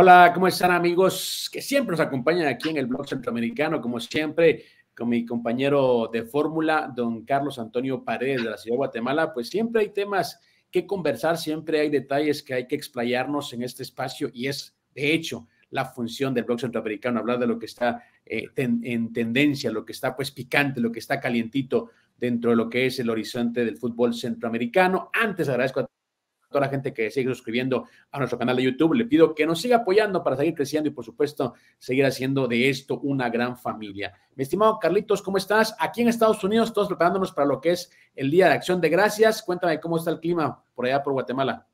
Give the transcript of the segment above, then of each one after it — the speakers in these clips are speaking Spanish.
Hola, ¿cómo están amigos que siempre nos acompañan aquí en el blog centroamericano? Como siempre, con mi compañero de fórmula, don Carlos Antonio Paredes de la ciudad de Guatemala, pues siempre hay temas que conversar, siempre hay detalles que hay que explayarnos en este espacio y es, de hecho, la función del blog centroamericano, hablar de lo que está eh, en tendencia, lo que está pues picante, lo que está calientito dentro de lo que es el horizonte del fútbol centroamericano. Antes agradezco a toda la gente que sigue suscribiendo a nuestro canal de YouTube. Le pido que nos siga apoyando para seguir creciendo y, por supuesto, seguir haciendo de esto una gran familia. Mi estimado Carlitos, ¿cómo estás? Aquí en Estados Unidos, todos preparándonos para lo que es el Día de Acción de Gracias. Cuéntame cómo está el clima por allá por Guatemala.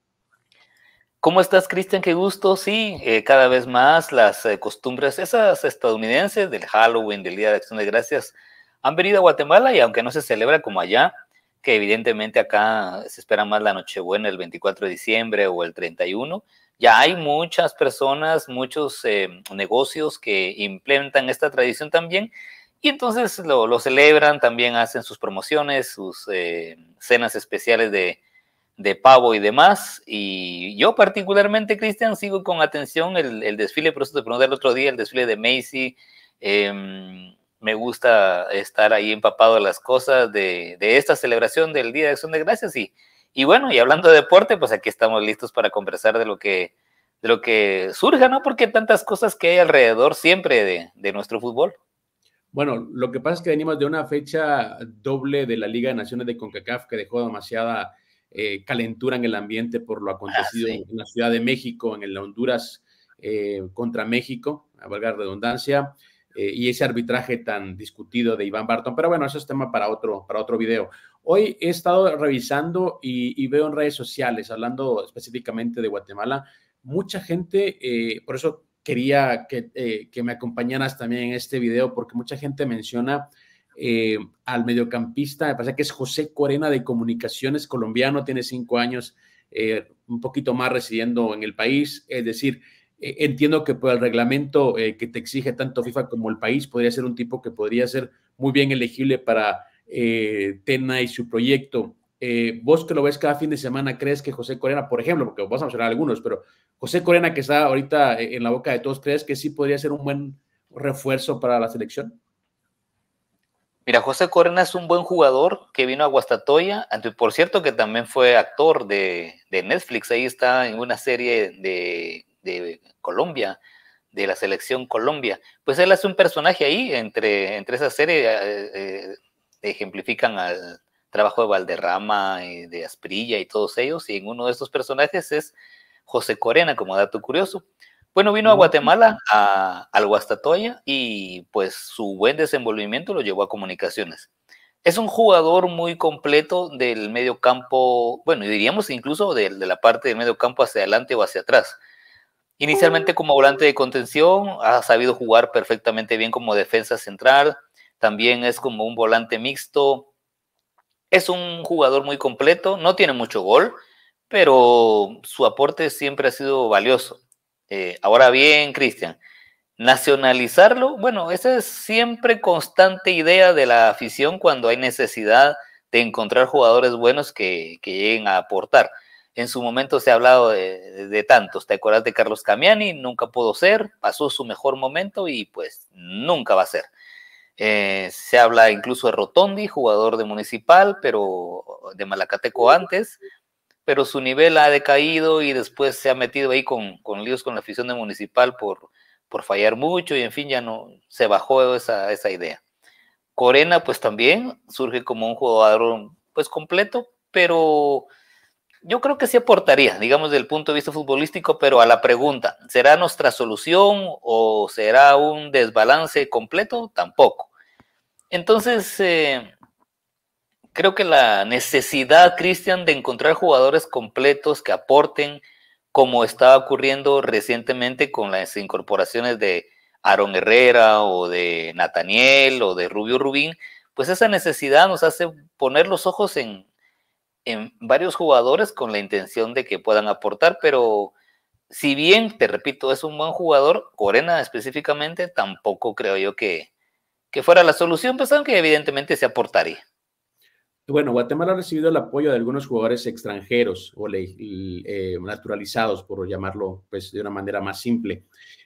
¿Cómo estás, Cristian? Qué gusto. Sí, eh, cada vez más las eh, costumbres, esas estadounidenses del Halloween, del Día de Acción de Gracias, han venido a Guatemala y aunque no se celebra como allá, que evidentemente acá se espera más la Nochebuena el 24 de diciembre o el 31, ya hay muchas personas, muchos eh, negocios que implementan esta tradición también y entonces lo, celebran, también hacen sus promociones, sus eh, cenas especiales de, de, pavo y demás. Y yo particularmente, Cristian, sigo con atención el, el, desfile, por eso te pregunté el otro día, el desfile de Macy. Eh, me gusta estar ahí empapado de las cosas de, esta celebración del Día de Acción de Gracias. Y, y bueno, y hablando de deporte, pues aquí estamos listos para conversar de lo que, de lo que surja, ¿no? Porque tantas cosas que hay alrededor siempre de, de nuestro fútbol. Bueno, lo que pasa es que venimos de una fecha doble de la Liga de Naciones de CONCACAF que dejó demasiada eh, calentura en el ambiente por lo acontecido ah, en la Ciudad de México, en el Honduras eh, contra México, a valga redundancia. Eh, y ese arbitraje tan discutido de Iván Barton. Pero bueno, eso es tema para otro, para otro video. Hoy he estado revisando y, veo en redes sociales, hablando específicamente de Guatemala, mucha gente, eh, por eso quería que, eh, que, me acompañaras también en este video, porque mucha gente menciona al mediocampista, me parece que es José Corena de Comunicaciones, colombiano, tiene cinco años, un poquito más residiendo en el país, es decir, entiendo que por el reglamento eh, que te exige tanto FIFA como el país, podría ser un tipo que podría ser muy bien elegible para eh, Tena y su proyecto. vos que lo ves cada fin de semana, ¿crees que José Corena, por ejemplo, porque vamos a mencionar algunos, pero José Corena que está ahorita en la boca de todos, ¿crees que sí podría ser un buen refuerzo para la selección? Mira, José Corena es un buen jugador que vino a Guastatoya, por cierto que también fue actor de, de Netflix, ahí está en una serie de de Colombia, de la selección Colombia. Pues él hace un personaje ahí, entre, entre esa serie eh, eh, ejemplifican al trabajo de Valderrama, y de Asprilla y todos ellos, y en uno de estos personajes es José Corena, como dato curioso. Bueno, vino a Guatemala, a, al Guastatoya, y pues su buen desenvolvimiento lo llevó a comunicaciones. Es un jugador muy completo del medio campo, bueno, diríamos incluso de, de la parte del medio campo hacia adelante o hacia atrás Inicialmente como volante de contención, ha sabido jugar perfectamente bien como defensa central, también es como un volante mixto. Es un jugador muy completo, no tiene mucho gol, pero su aporte siempre ha sido valioso. Eh, ahora bien, Cristian, nacionalizarlo, bueno, esa es siempre constante idea de la afición cuando hay necesidad de encontrar jugadores buenos que, que lleguen a aportar. En su momento se ha hablado de, tantos. ¿Te acuerdas de Carlos Camiani? Nunca pudo ser, pasó su mejor momento y pues nunca va a ser. Eh, se habla incluso de Rotondi, jugador de Municipal, pero de Malacateco antes, pero su nivel ha decaído y después se ha metido ahí con, líos con la afición de Municipal por, por fallar mucho y en fin ya no se bajó esa, esa idea. Corena pues también surge como un jugador pues completo, pero yo creo que sí aportaría, digamos, desde el punto de vista futbolístico, pero a la pregunta, ¿será nuestra solución o será un desbalance completo? Tampoco. Entonces, eh, creo que la necesidad, Cristian, de encontrar jugadores completos que aporten, como estaba ocurriendo recientemente con las incorporaciones de Aaron Herrera o de Nathaniel o de Rubio Rubín, pues esa necesidad nos hace poner los ojos en, en varios jugadores con la intención de que puedan aportar, pero si bien, te repito, es un buen jugador, Corena específicamente, tampoco creo yo que, que fuera la solución, pues aunque evidentemente se aportaría. Bueno, Guatemala ha recibido el apoyo de algunos jugadores extranjeros o eh, naturalizados, por llamarlo pues, de una manera más simple.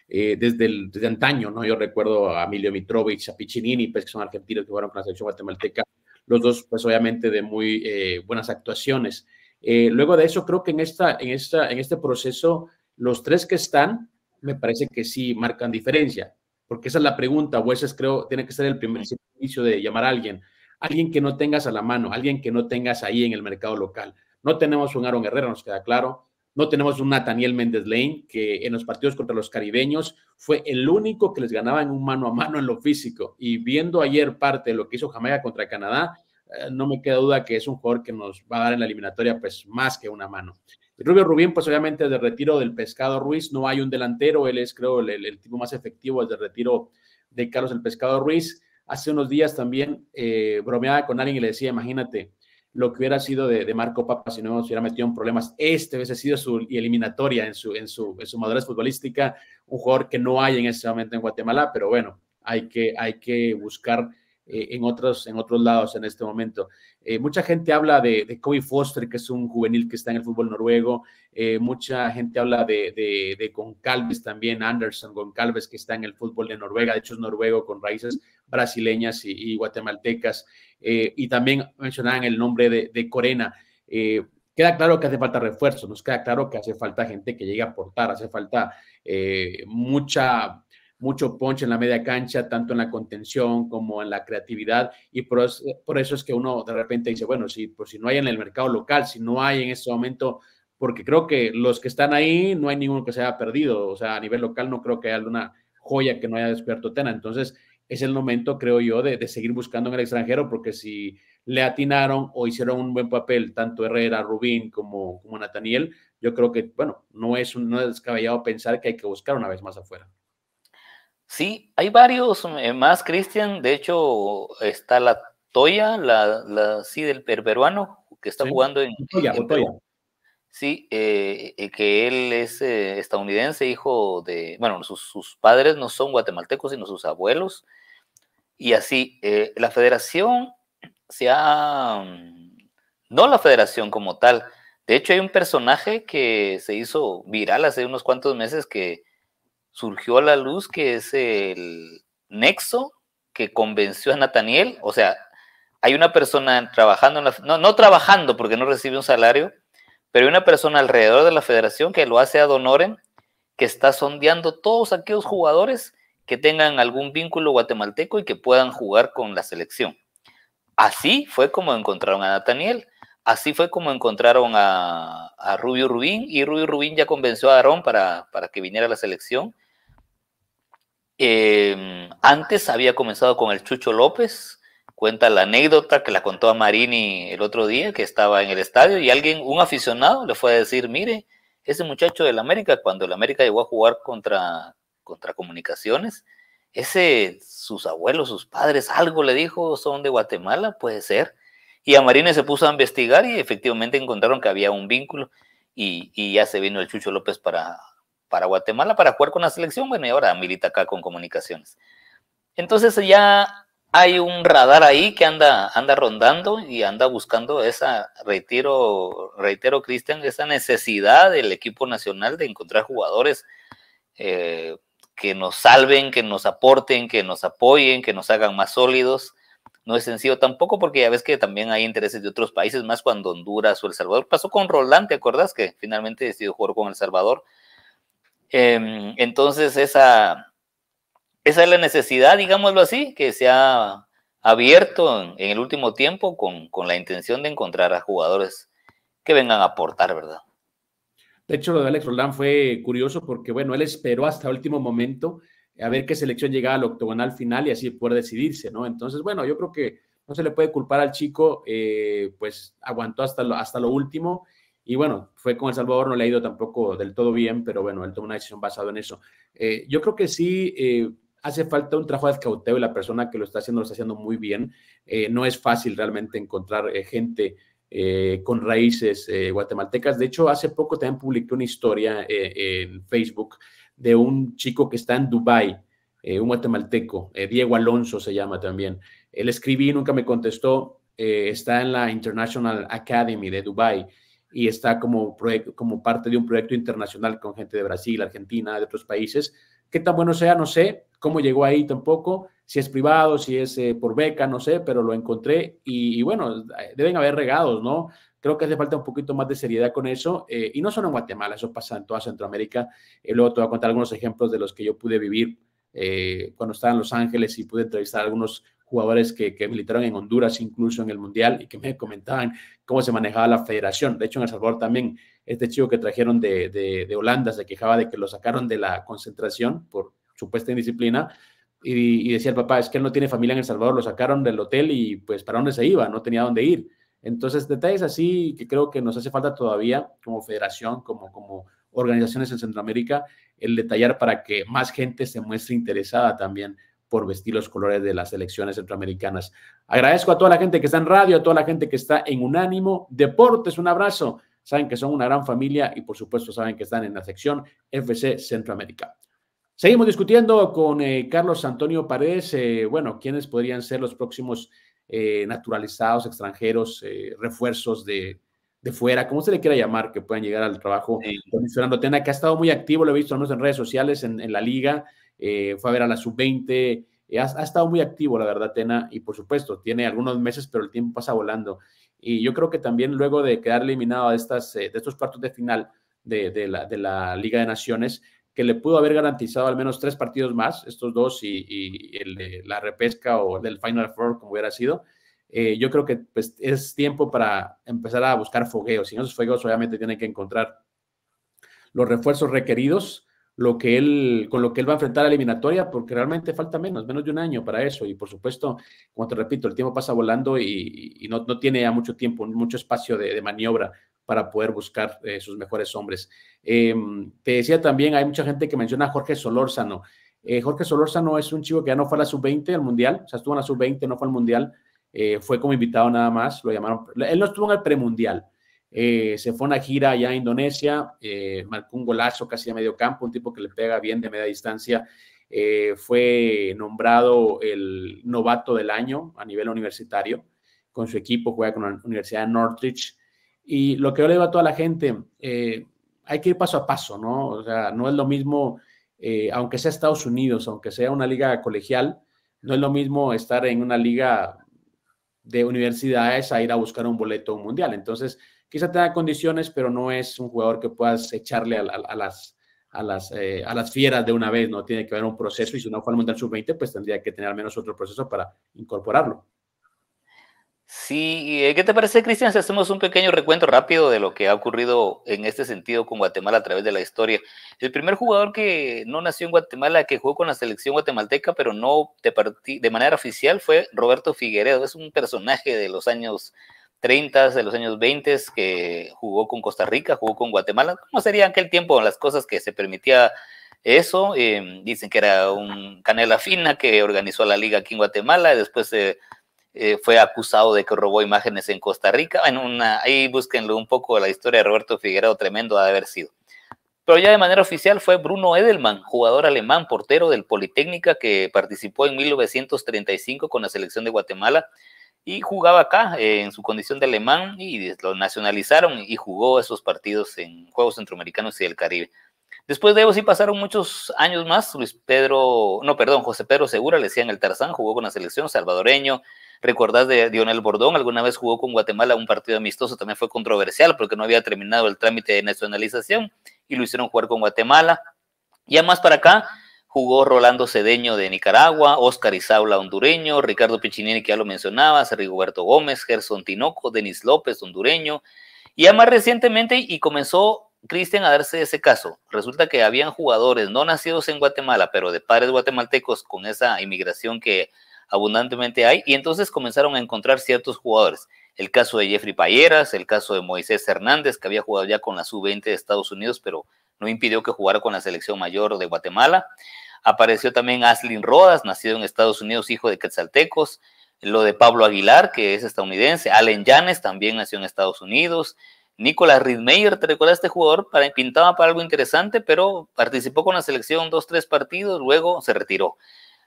Eh, desde, antaño, ¿no? Yo recuerdo a Emilio Mitrovic, a Piccinini, pues, que son argentinos que jugaron con la selección guatemalteca, los dos, pues obviamente de muy eh, buenas actuaciones. luego de eso, creo que en, esta, en, esta, en este proceso, los tres que están, me parece que sí marcan diferencia, porque esa es la pregunta, o ese es, creo, tiene que ser el primer inicio de llamar a alguien alguien que no tengas a la mano, alguien que no tengas ahí en el mercado local. No tenemos un Aaron Herrera, nos queda claro. No tenemos un Nathaniel Méndez Lane, que en los partidos contra los caribeños fue el único que les ganaba en un mano a mano en lo físico. Y viendo ayer parte de lo que hizo Jamaica contra Canadá, eh, no me queda duda que es un jugador que nos va a dar en la eliminatoria pues más que una mano. Rubio Rubín, pues obviamente de retiro del Pescado Ruiz, no hay un delantero, él es creo el, tipo más efectivo desde retiro de Carlos el Pescado Ruiz hace unos días también eh, bromeaba con alguien y le decía, imagínate lo que hubiera sido de, Marco Papa si no se hubiera metido en problemas. Este hubiese sido su eliminatoria en su, en, su, en su madurez futbolística, un jugador que no hay en este momento en Guatemala, pero bueno, hay que, hay que buscar eh, en, otros, en otros lados en este momento. Eh, mucha gente habla de, de Kobe Foster, que es un juvenil que está en el fútbol noruego. Eh, mucha gente habla de, de, de, Goncalves también, Anderson Goncalves, que está en el fútbol de Noruega. De hecho, es noruego con raíces brasileñas y, guatemaltecas. Y también mencionaban el nombre de, Corena. queda claro que hace falta refuerzo, nos queda claro que hace falta gente que llegue a aportar, hace falta mucha mucho punch en la media cancha, tanto en la contención como en la creatividad, y por eso, por eso es que uno de repente dice, bueno, si, pues si no hay en el mercado local, si no hay en este momento, porque creo que los que están ahí, no hay ninguno que se haya perdido, o sea, a nivel local no creo que haya alguna joya que no haya descubierto Tena, entonces es el momento, creo yo, de, de seguir buscando en el extranjero, porque si le atinaron o hicieron un buen papel, tanto Herrera, Rubín como, como Nathaniel, yo creo que, bueno, no es, un, no es descabellado pensar que hay que buscar una vez más afuera. Sí, hay varios eh, más, Cristian. De hecho, está la Toya, la, la sí, del peruano, que está jugando en, Toya, Sí, eh, eh, que él es estadounidense, hijo de, bueno, sus, padres no son guatemaltecos, sino sus abuelos. Y así, la federación se ha, no la federación como tal, de hecho hay un personaje que se hizo viral hace unos cuantos meses que surgió a la luz que es el nexo que convenció a Nathaniel, o sea, hay una persona trabajando, en la, no, no trabajando porque no recibe un salario, pero hay una persona alrededor de la federación que lo hace a honorem, que está sondeando todos aquellos jugadores que tengan algún vínculo guatemalteco y que puedan jugar con la selección. Así fue como encontraron a Nathaniel, así fue como encontraron a, Rubio Rubín y Rubio Rubín ya convenció a Aarón para, para que viniera a la selección Em, antes había comenzado con el Chucho López, cuenta la anécdota que la contó a Marini el otro día, que estaba en el estadio y alguien, un aficionado, le fue a decir, mire, ese muchacho del América, cuando el América llegó a jugar contra, contra Comunicaciones, ese, sus abuelos, sus padres, algo le dijo, son de Guatemala, puede ser. Y a Marini se puso a investigar y efectivamente encontraron que había un vínculo y, y ya se vino el Chucho López para, para Guatemala para jugar con la selección, bueno, y ahora milita acá con comunicaciones. Entonces ya hay un radar ahí que anda, anda rondando y anda buscando esa, reitero, reitero, Cristian, esa necesidad del equipo nacional de encontrar jugadores eh, que nos salven, que nos aporten, que nos apoyen, que nos hagan más sólidos. No es sencillo tampoco porque ya ves que también hay intereses de otros países, más cuando Honduras o El Salvador. Pasó con Roland, ¿te acuerdas? Que finalmente decidió jugar con El Salvador Em, entonces, esa, esa es la necesidad, digámoslo así, que se ha abierto en, el último tiempo con, con, la intención de encontrar a jugadores que vengan a aportar, ¿verdad? De hecho, lo de Alex Roland fue curioso porque, bueno, él esperó hasta el último momento a ver qué selección llegaba al octogonal final y así poder decidirse, ¿no? Entonces, bueno, yo creo que no se le puede culpar al chico, eh, pues aguantó hasta lo, hasta lo último y bueno, fue con El Salvador, no le ha ido tampoco del todo bien, pero bueno, él tomó una decisión basada en eso. Eh, yo creo que sí eh, hace falta un trabajo de cauteo y la persona que lo está haciendo lo está haciendo muy bien. Eh, no es fácil realmente encontrar gente con raíces guatemaltecas. De hecho, hace poco también publiqué una historia en Facebook de un chico que está en Dubái, un guatemalteco, Diego Alonso se llama también. Él escribí, nunca me contestó, eh, está en la International Academy de Dubai y está como, como parte de un proyecto internacional con gente de Brasil, Argentina, de otros países. Qué tan bueno sea, no sé. Cómo llegó ahí tampoco. Si es privado, si es eh, por beca, no sé, pero lo encontré. Y, bueno, deben haber regados, ¿no? Creo que hace falta un poquito más de seriedad con eso. Eh, y no solo en Guatemala, eso pasa en toda Centroamérica. y luego te voy a contar algunos ejemplos de los que yo pude vivir cuando estaba en Los Ángeles y pude entrevistar a algunos jugadores que, que, militaron en Honduras, incluso en el Mundial, y que me comentaban cómo se manejaba la federación. De hecho, en El Salvador también, este chico que trajeron de, de, Holanda se quejaba de que lo sacaron de la concentración por supuesta indisciplina. Y, y, decía el papá, es que él no tiene familia en El Salvador, lo sacaron del hotel y pues para dónde se iba, no tenía dónde ir. Entonces, detalles así que creo que nos hace falta todavía como federación, como, como organizaciones en Centroamérica, el detallar para que más gente se muestre interesada también por vestir los colores de las elecciones centroamericanas. Agradezco a toda la gente que está en radio, a toda la gente que está en Unánimo Deportes. Un abrazo. Saben que son una gran familia y por supuesto saben que están en la sección FC Centroamérica. Seguimos discutiendo con eh, Carlos Antonio Paredes. Eh, bueno, ¿quiénes podrían ser los próximos eh, naturalizados, extranjeros, refuerzos de, de fuera, como se le quiera llamar, que puedan llegar al trabajo con Fernando Tena, que ha estado muy activo, lo he visto en redes sociales, en, en la liga, eh, fue a ver a la sub-20, eh, ha, estado muy activo, la verdad, Tena, y por supuesto, tiene algunos meses, pero el tiempo pasa volando. Y yo creo que también luego de quedar eliminado de, estas, eh, de estos cuartos de final de, la, Liga de Naciones, que le pudo haber garantizado al menos tres partidos más, estos dos y, la repesca o el del Final Four, como hubiera sido, yo creo que pues, es tiempo para empezar a buscar fogueos. Y en esos fogueos obviamente tienen que encontrar los refuerzos requeridos lo que él, con lo que él va a enfrentar la eliminatoria, porque realmente falta menos, menos de un año para eso. Y por supuesto, como te repito, el tiempo pasa volando y, no, no, tiene ya mucho tiempo, mucho espacio de, maniobra para poder buscar eh, sus mejores hombres. Em, te decía también, hay mucha gente que menciona a Jorge Solórzano. Eh, Jorge Solórzano es un chico que ya no fue a la sub-20 al Mundial, o sea, estuvo en la sub-20, no fue al Mundial, eh, fue como invitado nada más, lo llamaron, él no estuvo en el premundial, eh, se fue a una gira allá a Indonesia, eh, marcó un golazo casi a medio campo, un tipo que le pega bien de media distancia. Eh, fue nombrado el novato del año a nivel universitario con su equipo, juega con la Universidad de Northridge. Y lo que yo le digo a toda la gente, hay que ir paso a paso, ¿no? O sea, no es lo mismo, aunque sea Estados Unidos, aunque sea una liga colegial, no es lo mismo estar en una liga de universidades a ir a buscar un boleto mundial. Entonces, quizá tenga condiciones, pero no es un jugador que puedas echarle a, las, a, las, eh, a las fieras de una vez, ¿no? Tiene que haber un proceso y si no fue al Mundial Sub-20, pues tendría que tener al menos otro proceso para incorporarlo. Sí, eh, ¿qué te parece, Cristian, si hacemos un pequeño recuento rápido de lo que ha ocurrido en este sentido con Guatemala a través de la historia? El primer jugador que no nació en Guatemala, que jugó con la selección guatemalteca, pero no de, de manera oficial, fue Roberto Figueredo. Es un personaje de los años 30, de los años 20, que jugó con Costa Rica, jugó con Guatemala. ¿Cómo sería aquel tiempo las cosas que se permitía eso? Em, dicen que era un canela fina que organizó la liga aquí en Guatemala, y después eh, fue acusado de que robó imágenes en Costa Rica. En una, ahí búsquenlo un poco la historia de Roberto Figueredo, tremendo de haber sido. Pero ya de manera oficial fue Bruno Edelman, jugador alemán, portero del Politécnica, que participó en 1935 con la selección de Guatemala y jugaba acá eh, en su condición de alemán y lo nacionalizaron y jugó esos partidos en Juegos Centroamericanos y del Caribe. Después de eso sí pasaron muchos años más. Luis Pedro, no, perdón, José Pedro Segura, le decían el Tarzán, jugó con la selección salvadoreño. ¿Recordás de Dionel Bordón? Alguna vez jugó con Guatemala un partido amistoso, también fue controversial porque no había terminado el trámite de nacionalización y lo hicieron jugar con Guatemala. Ya más para acá, jugó Rolando Cedeño de Nicaragua, Oscar Isaula hondureño, Ricardo Piccinini que ya lo mencionabas, Rigoberto Gómez, Gerson Tinoco, Denis López hondureño, y ya más recientemente y comenzó Cristian a darse ese caso. Resulta que habían jugadores no nacidos en Guatemala, pero de padres guatemaltecos con esa inmigración que abundantemente hay, y entonces comenzaron a encontrar ciertos jugadores. El caso de Jeffrey Payeras, el caso de Moisés Hernández, que había jugado ya con la sub-20 de Estados Unidos, pero no impidió que jugara con la selección mayor de Guatemala. Apareció también Aslin Rodas, nacido en Estados Unidos, hijo de quetzaltecos. Lo de Pablo Aguilar, que es estadounidense. Allen Yanes también nació en Estados Unidos. Nicolás Riedmeyer, ¿te recuerdas este jugador? Para, pintaba para algo interesante, pero participó con la selección dos, tres partidos, luego se retiró.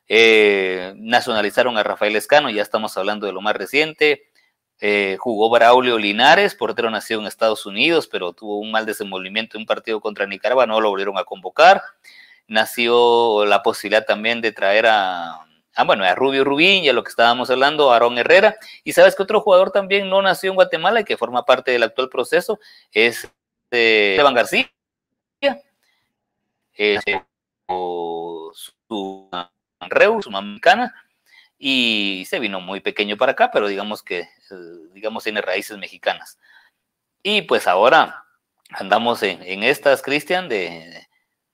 Eh, nacionalizaron a Rafael Escano, ya estamos hablando de lo más reciente. Eh, jugó Braulio Linares, portero nacido en Estados Unidos, pero tuvo un mal desenvolvimiento en un partido contra Nicaragua, no lo volvieron a convocar. Nació la posibilidad también de traer a, bueno, a Rubio Rubín, ya lo que estábamos hablando, a Aarón Herrera. Y sabes que otro jugador también no nació en Guatemala y que forma parte del actual proceso es eh, Esteban García. Eh, su Reus, su mexicana, y se vino muy pequeño para acá, pero digamos que, digamos, tiene raíces mexicanas. Y pues ahora andamos en, estas, Cristian, de,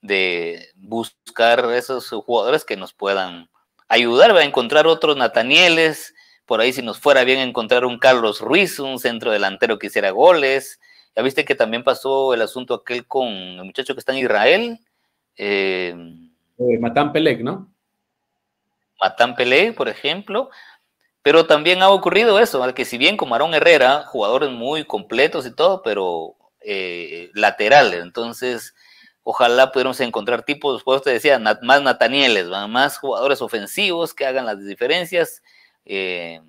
de buscar esos jugadores que nos puedan ayudar a encontrar otros Natanieles, por ahí si nos fuera bien encontrar un Carlos Ruiz, un centro delantero que hiciera goles. Ya viste que también pasó el asunto aquel con el muchacho que está en Israel. Eh, eh Matán Pelec, ¿no? Matán Pelé, por ejemplo. Pero también ha ocurrido eso, que si bien como Aarón Herrera, jugadores muy completos y todo, pero eh, laterales. Entonces, ojalá pudiéramos encontrar tipos, después te decía, más Natanieles, más jugadores ofensivos que hagan las diferencias. Eh,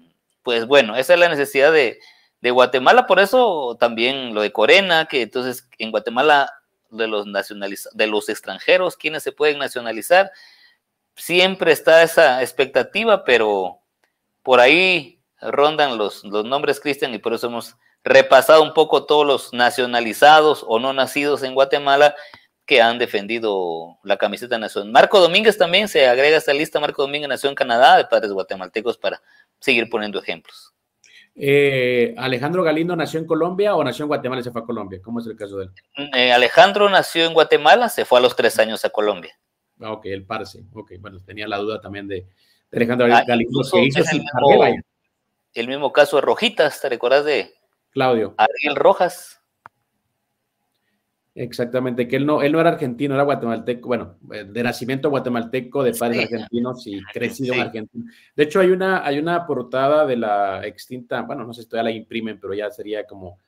pues bueno, esa es la necesidad de, de, Guatemala, por eso también lo de Corena, que entonces en Guatemala de los, de los extranjeros, quienes se pueden nacionalizar, siempre está esa expectativa, pero por ahí rondan los, los nombres, Cristian, y por eso hemos repasado un poco todos los nacionalizados o no nacidos en Guatemala que han defendido la camiseta nacional. Marco Domínguez también se agrega a esta lista. Marco Domínguez nació en Canadá, de padres guatemaltecos, para seguir poniendo ejemplos. Eh, ¿Alejandro Galindo nació en Colombia o nació en Guatemala y se fue a Colombia? ¿Cómo es el caso de él? Eh, Alejandro nació en Guatemala, se fue a los tres años a Colombia. Ah, ok, el Parse. Ok, bueno, tenía la duda también de, Alejandro ah, Galindo. Que hizo el, mismo, el mismo caso de Rojitas, ¿te recuerdas de Claudio? Ariel Rojas. Exactamente, que él no, él no era argentino, era guatemalteco, bueno, eh, de nacimiento guatemalteco, de padres argentinos y crecido en Argentina. De hecho, hay una, hay una portada de la extinta, bueno, no sé si todavía la imprimen, pero ya sería como,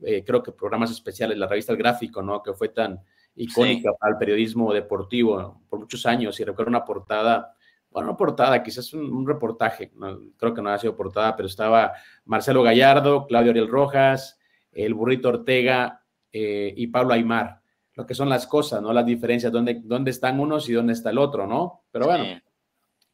eh, creo que programas especiales, la revista El Gráfico, ¿no? Que fue tan, icónica para el periodismo deportivo por muchos años y recuerdo una portada, bueno, no portada, quizás un, reportaje, creo que no ha sido portada, pero estaba Marcelo Gallardo, Claudio Ariel Rojas, el Burrito Ortega eh, y Pablo Aymar, lo que son las cosas, ¿no? Las diferencias, dónde, dónde están unos y dónde está el otro, ¿no? Pero bueno,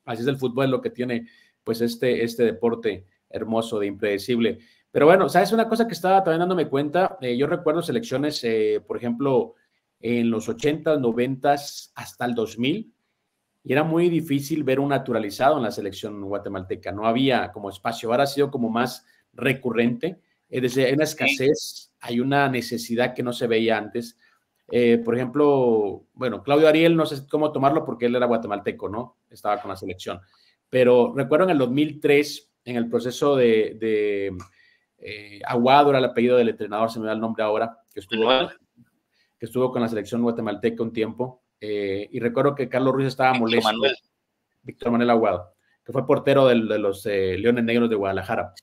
así es el fútbol, lo que tiene pues este, este deporte hermoso de impredecible. Pero bueno, ¿sabes una cosa que estaba también dándome cuenta? Eh, yo recuerdo selecciones, eh, por ejemplo, en los 80, 90 hasta el 2000 y era muy difícil ver un naturalizado en la selección guatemalteca. No había como espacio. Ahora ha sido como más recurrente. Es decir, hay una escasez, hay una necesidad que no se veía antes. Eh, por ejemplo, bueno, Claudio Ariel, no sé cómo tomarlo porque él era guatemalteco, ¿no? Estaba con la selección. Pero recuerdo en el 2003, en el proceso de, eh, Aguado, era el apellido del entrenador, se me da el nombre ahora, que estuvo que estuvo con la selección guatemalteca un tiempo. Eh, y recuerdo que Carlos Ruiz estaba molesto. Víctor Manuel Aguado, que fue portero de los eh, Leones Negros de Guadalajara.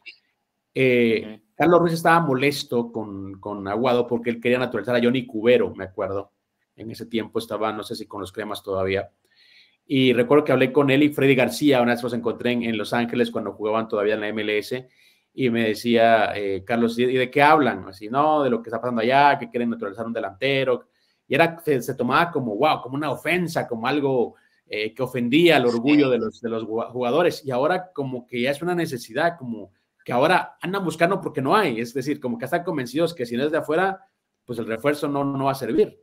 Eh, Carlos Ruiz estaba molesto con, con, Aguado porque él quería naturalizar a Johnny Cubero, me acuerdo. En ese tiempo estaba, no sé si con los cremas todavía. Y recuerdo que hablé con él y Freddy García, una vez los encontré en, en Los Ángeles cuando jugaban todavía en la MLS y me decía, eh, Carlos, ¿y de qué hablan? Así, no, de lo que está pasando allá, que quieren naturalizar un delantero. Y era, se, tomaba como, wow, como una ofensa, como algo eh, que ofendía el orgullo de, los, de los jugadores. Y ahora como que ya es una necesidad, como que ahora andan buscando porque no hay. Es decir, como que están convencidos que si no es de afuera, pues el refuerzo no, no va a servir.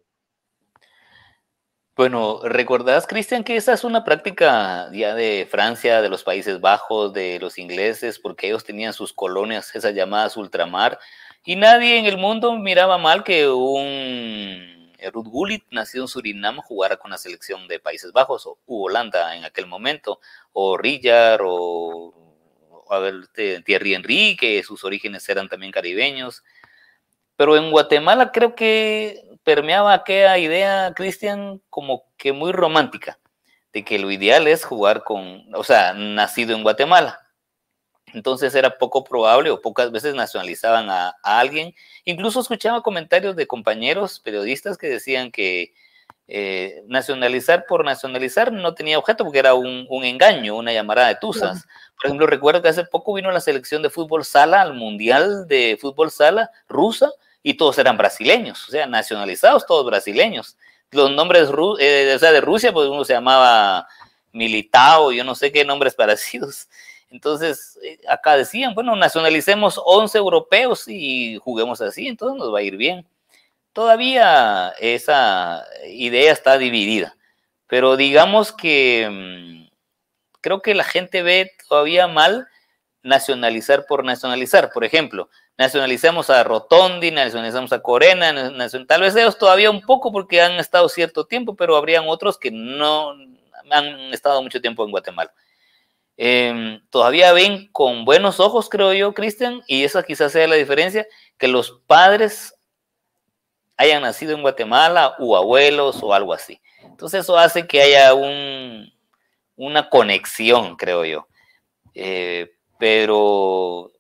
Bueno, ¿recordás, Cristian, que esa es una práctica ya de Francia, de los Países Bajos, de los ingleses, porque ellos tenían sus colonias, esas llamadas ultramar, y nadie en el mundo miraba mal que un Ruth Gullit, nacido en Surinam, jugara con la selección de Países Bajos, o Holanda en aquel momento, o Rillar, o, a ver, este, Thierry Henry, que sus orígenes eran también caribeños. Pero en Guatemala creo que permeaba aquella idea, Cristian, como que muy romántica, de que lo ideal es jugar con, o sea, nacido en Guatemala. Entonces era poco probable o pocas veces nacionalizaban a, alguien. Incluso escuchaba comentarios de compañeros periodistas que decían que eh, nacionalizar por nacionalizar no tenía objeto porque era un, engaño, una llamada de tusas. Por ejemplo, recuerdo que hace poco vino la selección de fútbol sala al Mundial de Fútbol Sala rusa y todos eran brasileños, o sea, nacionalizados todos brasileños. Los nombres eh, o sea, de Rusia, pues uno se llamaba Militao, yo no sé qué nombres parecidos. Entonces, eh, acá decían, bueno, nacionalicemos 11 europeos y juguemos así, entonces nos va a ir bien. Todavía esa idea está dividida, pero digamos que mm, creo que la gente ve todavía mal nacionalizar por nacionalizar. Por ejemplo, nacionalizamos a Rotondi, nacionalizamos a Corena, tal vez ellos todavía un poco porque han estado cierto tiempo, pero habrían otros que no han estado mucho tiempo en Guatemala. Em, todavía ven con buenos ojos, creo yo, Cristian, y esa quizás sea la diferencia, que los padres hayan nacido en Guatemala o abuelos o algo así. Entonces eso hace que haya un, una conexión, creo yo. Eh, pero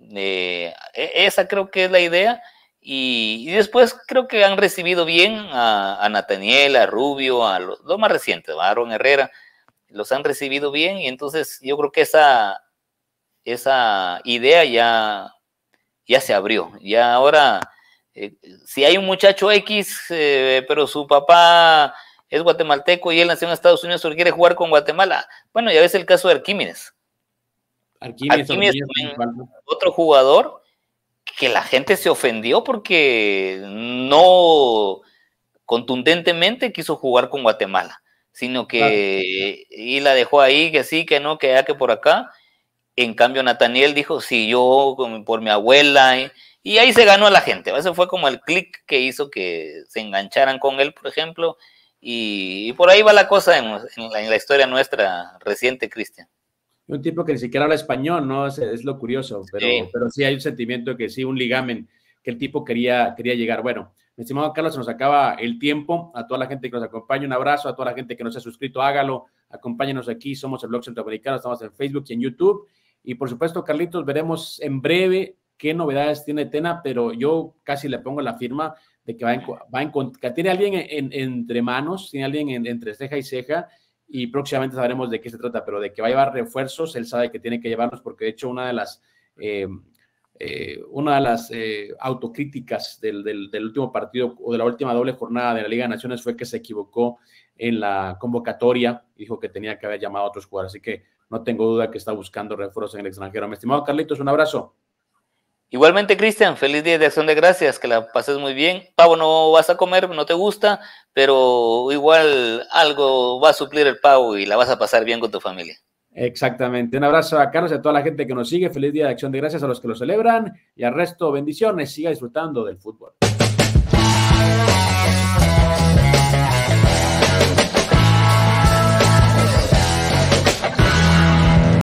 eh, e, esa creo que es la idea. Y, después creo que han recibido bien a, a Nathaniel, a Rubio, a los, más recientes, a Aaron Herrera, los han recibido bien y entonces yo creo que esa, esa idea ya, ya se abrió. Ya ahora eh, si hay un muchacho X, eh, pero su papá es guatemalteco y él nació en Estados Unidos y quiere jugar con Guatemala, bueno, ya ves el caso de Arquímedes. Arquímedes, otro jugador que la gente se ofendió porque no contundentemente quiso jugar con Guatemala, sino que y la dejó ahí, que sí, que no, que ya que por acá. En cambio, Nathaniel dijo, si yo por mi abuela, y ahí se ganó a la gente. Eso fue como el clic que hizo que se engancharan con él, por ejemplo. Y, por ahí va la cosa en, la, historia nuestra reciente, Cristian. Un tipo que ni siquiera habla español, ¿no? Es, lo curioso, pero sí. pero sí hay un sentimiento que sí, un ligamen que el tipo quería, quería llegar. Bueno, mi estimado Carlos, se nos acaba el tiempo. A toda la gente que nos acompaña, un abrazo. A toda la gente que no se ha suscrito, hágalo. Acompáñenos aquí. Somos el Blog Centroamericano. Estamos en Facebook y en YouTube. Y por supuesto, Carlitos, veremos en breve qué novedades tiene Tena, pero yo casi le pongo la firma de que va, va en, que tiene alguien entre manos, tiene alguien entre ceja y ceja, y próximamente sabremos de qué se trata, pero de que va a llevar refuerzos, él sabe que tiene que llevarlos, porque de hecho una de las, eh, eh, una de las eh, autocríticas del, del, último partido o de la última doble jornada de la Liga de Naciones fue que se equivocó en la convocatoria, dijo que tenía que haber llamado a otros jugadores, así que no tengo duda que está buscando refuerzos en el extranjero. Mi estimado Carlitos, un abrazo. Igualmente, Cristian, feliz día de acción de gracias, que la pases muy bien. Pavo no vas a comer, no te gusta, pero igual algo va a suplir el pavo y la vas a pasar bien con tu familia. Exactamente. Un abrazo a Carlos y a toda la gente que nos sigue. Feliz día de acción de gracias a los que lo celebran y al resto, bendiciones. Siga disfrutando del fútbol.